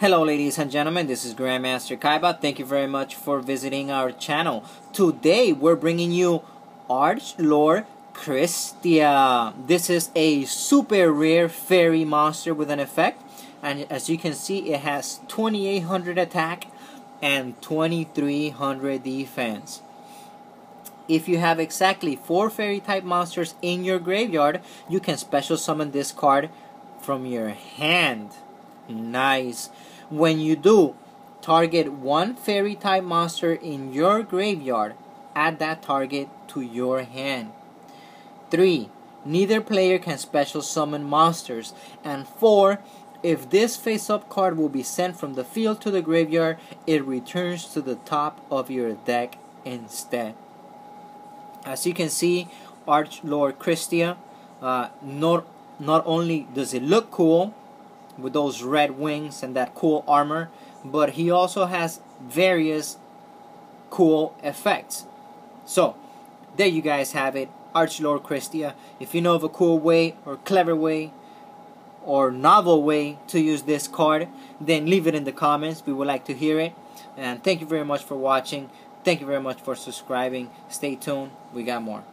Hello ladies and gentlemen, this is Grandmaster Kaiba. Thank you very much for visiting our channel. Today we're bringing you Archlord Kristya. This is a super rare fairy monster with an effect. And as you can see, it has 2800 attack and 2300 defense. If you have exactly 4 fairy type monsters in your graveyard, you can special summon this card from your hand. Nice. When you do, target one fairy type monster in your graveyard. Add that target to your hand. 3. Neither player can special summon monsters. And 4. If this face up card will be sent from the field to the graveyard, it returns to the top of your deck instead. As you can see, Archlord Kristya, uh, not, not only does it look cool, with those red wings and that cool armor, but he also has various cool effects. So, there you guys have it, Archlord Kristya. If you know of a cool way or clever way or novel way to use this card, then leave it in the comments. We would like to hear it. And thank you very much for watching. Thank you very much for subscribing. Stay tuned. We got more.